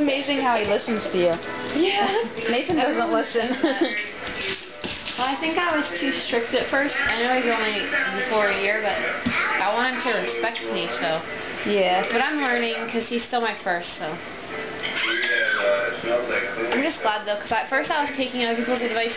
amazing how he listens to you. Yeah. Nathan doesn't listen. Well, I think I was too strict at first. I know he's only before a year, but I want him to respect me, so. yeah. But I'm learning because he's still my first, so. I'm just glad though, because at first I was taking other people's advice